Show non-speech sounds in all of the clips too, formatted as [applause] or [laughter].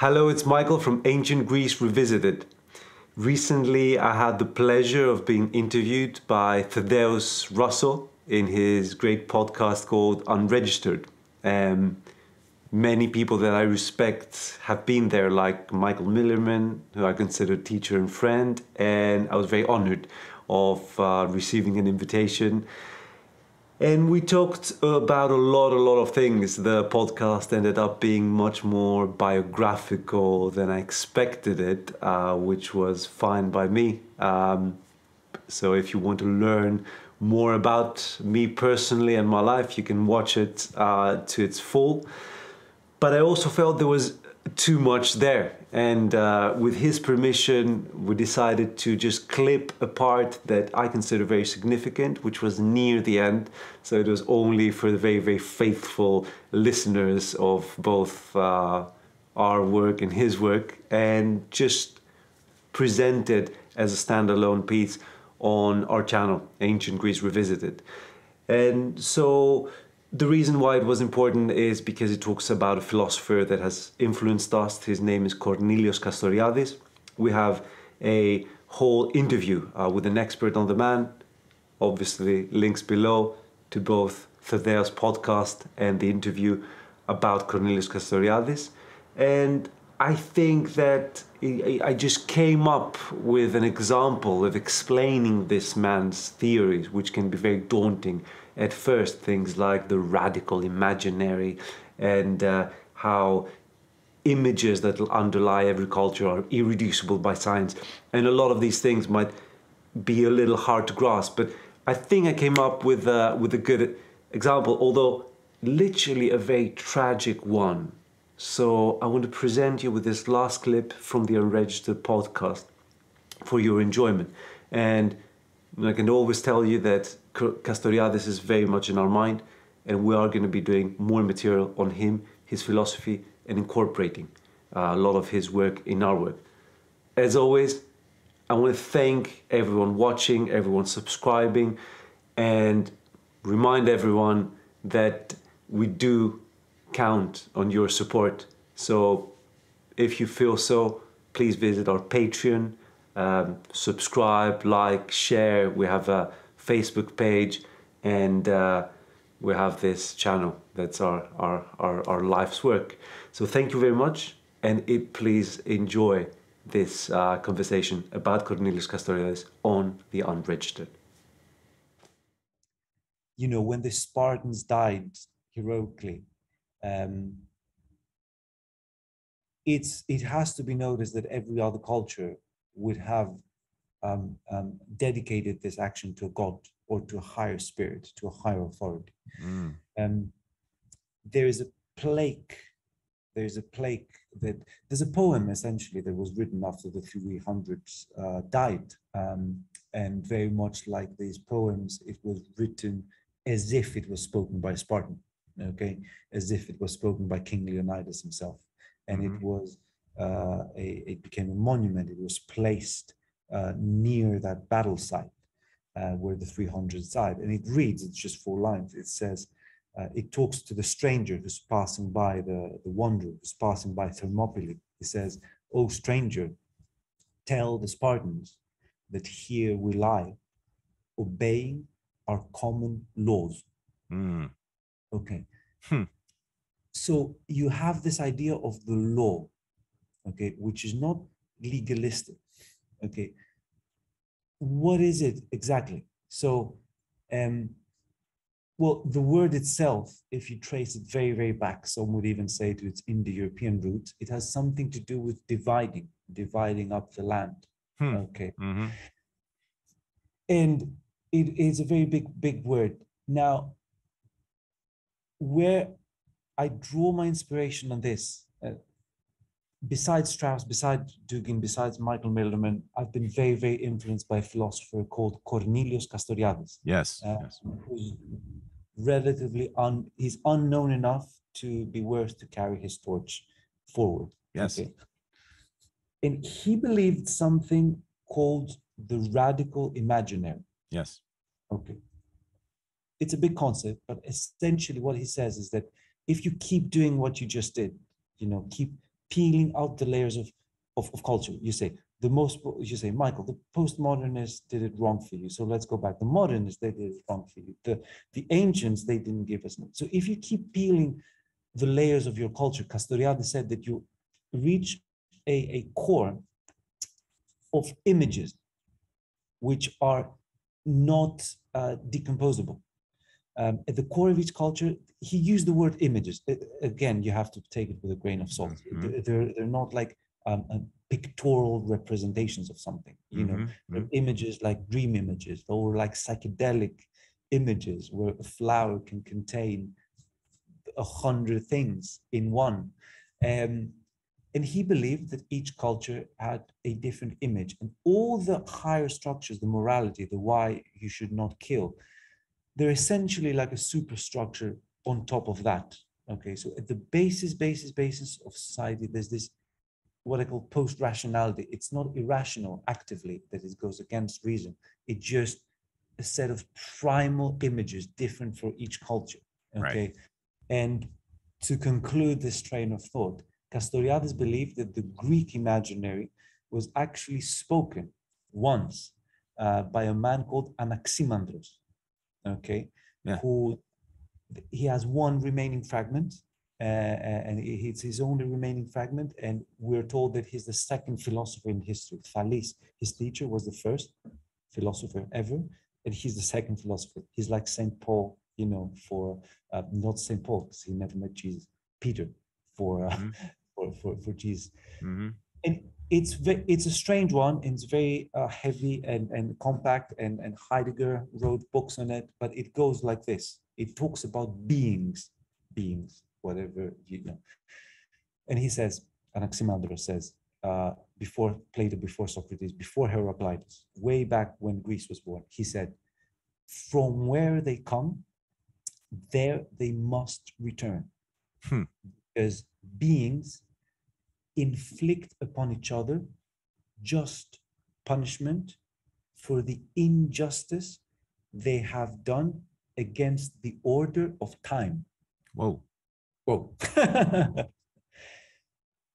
Hello, it's Michael from Ancient Greece Revisited. Recently, I had the pleasure of being interviewed by Thaddeus Russell in his great podcast called Unregistered. Um, many people that I respect have been there, like Michael Millerman, who I consider teacher and friend, and I was very honored of uh, receiving an invitation and we talked about a lot, a lot of things. The podcast ended up being much more biographical than I expected it, uh, which was fine by me. Um, so if you want to learn more about me personally and my life, you can watch it uh, to its full. But I also felt there was too much there. And uh, with his permission, we decided to just clip a part that I consider very significant, which was near the end. So it was only for the very, very faithful listeners of both uh, our work and his work, and just presented as a standalone piece on our channel, Ancient Greece Revisited. And so the reason why it was important is because it talks about a philosopher that has influenced us. His name is Cornelius Castoriadis. We have a whole interview uh, with an expert on the man. Obviously, links below to both Thaddeus' podcast and the interview about Cornelius Castoriadis. And I think that I just came up with an example of explaining this man's theories, which can be very daunting at first things like the radical imaginary and uh, how images that underlie every culture are irreducible by science. And a lot of these things might be a little hard to grasp, but I think I came up with, uh, with a good example, although literally a very tragic one. So I want to present you with this last clip from the Unregistered podcast for your enjoyment. And I can always tell you that Castoriadis is very much in our mind, and we are going to be doing more material on him, his philosophy, and incorporating uh, a lot of his work in our work. As always, I want to thank everyone watching, everyone subscribing, and remind everyone that we do count on your support. So if you feel so, please visit our Patreon, um, subscribe, like, share. We have a Facebook page, and uh, we have this channel. That's our, our, our, our, life's work. So thank you very much, and it, please enjoy this uh, conversation about Cornelius Castoriadis on the Unregistered. You know, when the Spartans died heroically, um, it's it has to be noticed that every other culture would have um, um, dedicated this action to god or to a higher spirit, to a higher authority. Mm. Um, there is a plague. There's a plague that there's a poem essentially that was written after the 300s uh, died, um, and very much like these poems, it was written as if it was spoken by Spartan, okay, as if it was spoken by King Leonidas himself, and mm-hmm. it was uh, a, it became a monument. It was placed uh, near that battle site uh, where the 300 died. And it reads, it's just four lines. It says, uh, it talks to the stranger who's passing by, the, the wanderer who's passing by Thermopylae. It says, O stranger, tell the Spartans that here we lie, obeying our common laws. Mm. Okay. Hmm. So you have this idea of the law, okay, which is not legalistic okay what is it exactly so um well the word itself if you trace it very very back some would even say to its indo-european root it has something to do with dividing dividing up the land hmm. okay mm-hmm. and it is a very big big word now where i draw my inspiration on this uh, besides Strauss, besides Dugin, besides Michael Millerman, I've been very, very influenced by a philosopher called Cornelius Castoriadis. Yes. Uh, yes. Who's relatively un, he's unknown enough to be worth to carry his torch forward. Yes. Okay? And he believed something called the radical imaginary. Yes. Okay. It's a big concept, but essentially what he says is that if you keep doing what you just did, you know, keep peeling out the layers of, of, of culture. You say, the most, you say, Michael, the postmodernists did it wrong for you. So let's go back. The modernists, they did it wrong for you. The, the ancients, they didn't give us. So if you keep peeling the layers of your culture, Castoriadis said that you reach a, a core of images which are not uh, decomposable. Um, at the core of each culture, he used the word images. Again, you have to take it with a grain of salt. Mm-hmm. They're, they're not like um, uh, pictorial representations of something, you know, mm-hmm. mm-hmm. images like dream images or like psychedelic images where a flower can contain a hundred things in one. Um, and he believed that each culture had a different image and all the higher structures, the morality, the why you should not kill, they're essentially like a superstructure on top of that. Okay, so at the basis, basis, basis of society, there's this what I call post rationality. It's not irrational actively that it goes against reason. It's just a set of primal images different for each culture. Okay. Right. And to conclude this train of thought, Castoriadis believed that the Greek imaginary was actually spoken once uh, by a man called Anaximandros. Okay. Yeah. Who he has one remaining fragment uh, and it's his only remaining fragment. And we're told that he's the second philosopher in history. Thales, his teacher, was the first philosopher ever, and he's the second philosopher. He's like Saint Paul, you know, for uh, not Saint Paul because he never met Jesus. Peter for uh, mm-hmm. [laughs] for, for for Jesus. Mm-hmm. And it's ve- it's a strange one. and It's very uh, heavy and and compact. And and Heidegger wrote books on it, but it goes like this. It talks about beings, beings whatever you know. And he says, anaximander says, uh, before Plato, before Socrates, before Heraclitus, way back when Greece was born, he said, from where they come, there they must return. Hmm. Because beings inflict upon each other just punishment for the injustice they have done against the order of time. Whoa. Whoa. [laughs]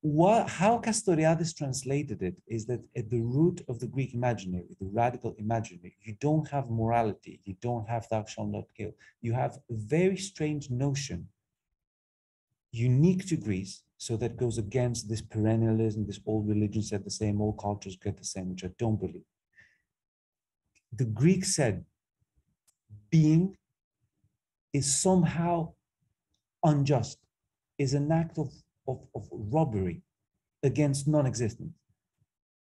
what, how Castoriadis translated it is that at the root of the Greek imaginary, the radical imaginary, you don't have morality, you don't have thou shalt not kill. You have a very strange notion, unique to Greece, so that goes against this perennialism, this old religion said the same, all cultures get the same, which I don't believe. The Greek said being is somehow unjust is an act of, of, of robbery against non-existence.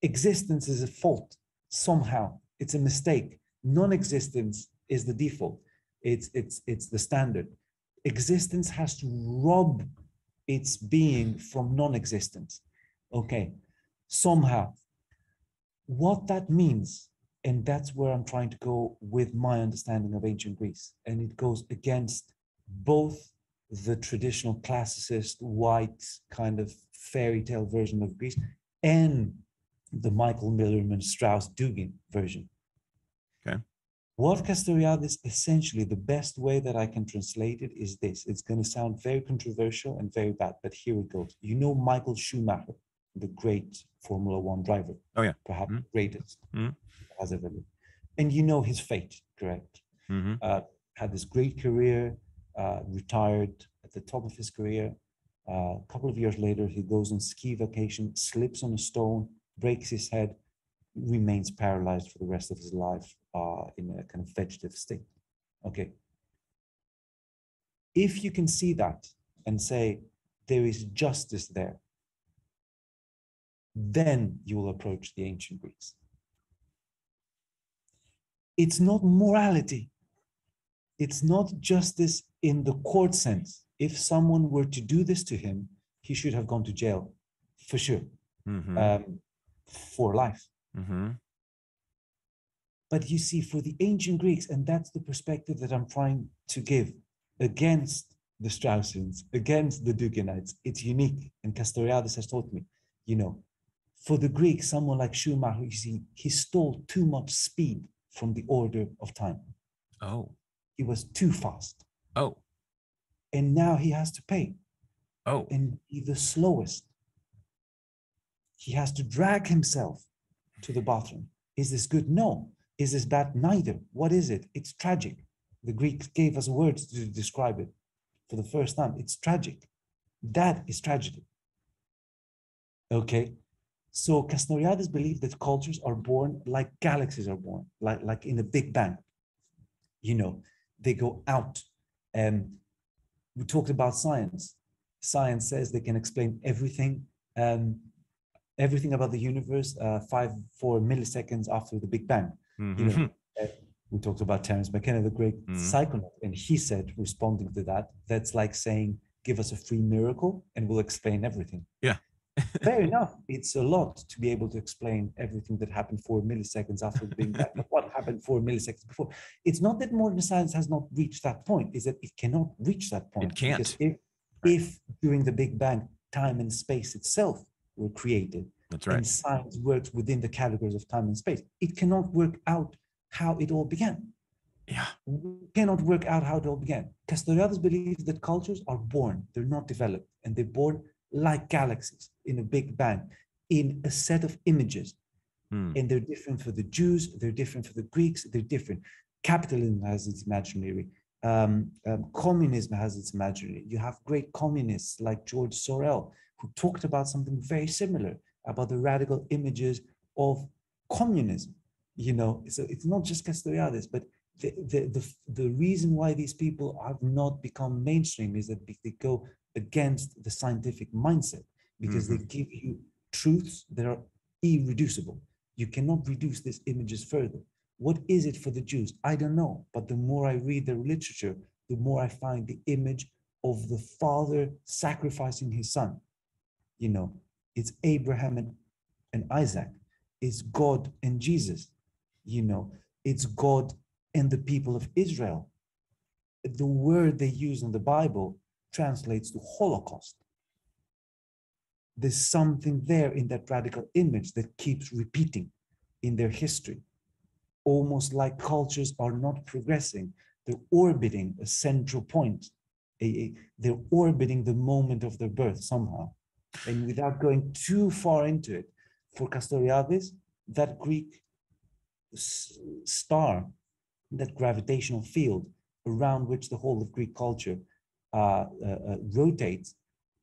Existence is a fault somehow. It's a mistake. Non-existence is the default. It's it's it's the standard. Existence has to rob its being from non-existence. Okay, somehow. What that means, and that's where I'm trying to go with my understanding of ancient Greece, and it goes against both the traditional classicist white kind of fairy tale version of Greece and the Michael Millerman Strauss Dugin version. What Castoriadis essentially, the best way that I can translate it is this. It's going to sound very controversial and very bad, but here it goes. You know Michael Schumacher, the great Formula One driver. Oh, yeah. Perhaps mm-hmm. greatest mm-hmm. has ever lived. And you know his fate, correct? Mm-hmm. Uh, had this great career, uh, retired at the top of his career. Uh, a couple of years later, he goes on ski vacation, slips on a stone, breaks his head, remains paralyzed for the rest of his life uh, in a kind of vegetative state. Okay. If you can see that and say there is justice there, then you will approach the ancient Greeks. It's not morality it's not justice in the court sense. If someone were to do this to him, he should have gone to jail for sure, mm-hmm. um, for life. Mm-hmm. But you see, for the ancient Greeks, and that's the perspective that I'm trying to give against the Straussians, against the Duginites, it's unique. And Castoriadis has taught me, you know, for the Greeks, someone like Schumacher, you see, he stole too much speed from the order of time. Oh he was too fast. Oh. And now he has to pay. Oh. And be the slowest. He has to drag himself to the bathroom. Is this good? No. Is this bad? Neither. What is it? It's tragic. The Greeks gave us words to describe it for the first time. It's tragic. That is tragedy. Okay. So Castoriadis believed that cultures are born like galaxies are born, like, like in a big bang. You know, they go out. And we talked about science. Science says they can explain everything, um, everything about the universe uh, five, four milliseconds after the Big Bang. Mm-hmm. You know, we talked about Terence McKenna, the great mm-hmm. psychonaut, and he said, responding to that, that's like saying, give us a free miracle and we'll explain everything. Yeah. Fair [laughs] enough. It's a lot to be able to explain everything that happened four milliseconds after the Big Bang. what happened four milliseconds before? It's not that modern science has not reached that point, is that it cannot reach that point. It can't. If, if during the Big Bang, time and space itself were created, that's right. And science works within the categories of time and space. It cannot work out how it all began. Yeah. We cannot work out how it all began. Castoriadis believes that cultures are born, they're not developed, and they're born like galaxies in a big bang, in a set of images. Hmm. And they're different for the Jews, they're different for the Greeks, they're different. Capitalism has its imaginary, um, um, communism has its imaginary. You have great communists like George Sorel, who talked about something very similar about the radical images of communism. You know, so it's not just Castoriadis, but the, the, the, the reason why these people have not become mainstream is that they go against the scientific mindset because mm-hmm. they give you truths that are irreducible. You cannot reduce these images further. What is it for the Jews? I don't know. But the more I read their literature, the more I find the image of the father sacrificing his son. You know, it's Abraham and, and Isaac. It's God and Jesus. You know, it's God and the people of Israel. The word they use in the Bible translates to Holocaust. There's something there in that radical image that keeps repeating in their history. Almost like cultures are not progressing, they're orbiting a central point. A, a, they're orbiting the moment of their birth somehow. And without going too far into it, for Castoriadis, that Greek star, that gravitational field around which the whole of Greek culture uh, uh, uh, rotates,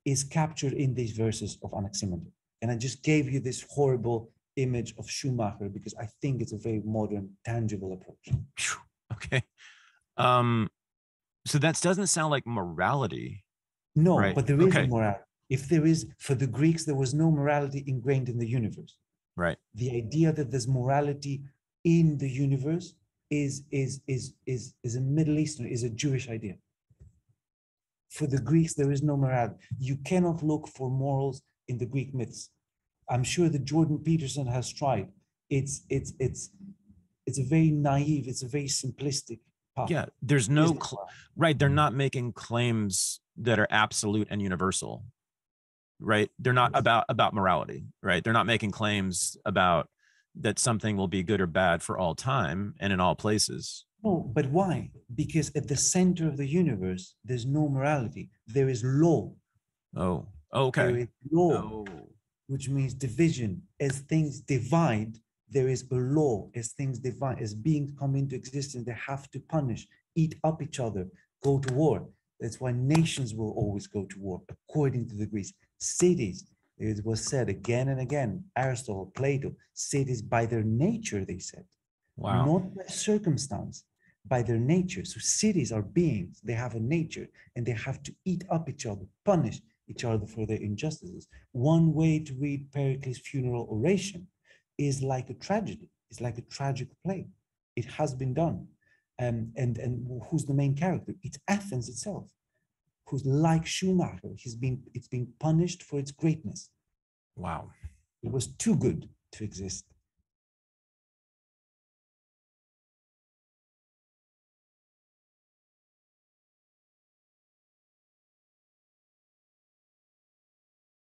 is captured in these verses of Anaximander. And I just gave you this horrible image of Schumacher because I think it's a very modern, tangible approach. Okay. Um, so that doesn't sound like morality. No, right? but there is okay. morality if there is for the greeks there was no morality ingrained in the universe. Right. The idea that there's morality in the universe is is is is is a middle eastern is a jewish idea. For the greeks there is no morality. You cannot look for morals in the greek myths. I'm sure that jordan peterson has tried. It's it's it's it's a very naive it's a very simplistic path. yeah there's no cl- right they're not making claims that are absolute and universal right? They're not about about morality right? They're not making claims about that something will be good or bad for all time and in all places. No but why? Because at the center of the universe there's no morality. There is law. Oh okay. there is law oh. which means division. As things divide there is a law. As things divide as beings come into existence they have to punish eat up each other go to war. That's why nations will always go to war according to the Greeks cities. It was said again and again, Aristotle, Plato, cities by their nature, they said. Wow. Not by circumstance, by their nature. So cities are beings, they have a nature, and they have to eat up each other, punish each other for their injustices. One way to read Pericles' funeral oration is like a tragedy, it's like a tragic play. It has been done. Um, and, and who's the main character? It's Athens itself who's like Schumacher. He's been it's been punished for its greatness. Wow. It was too good to exist.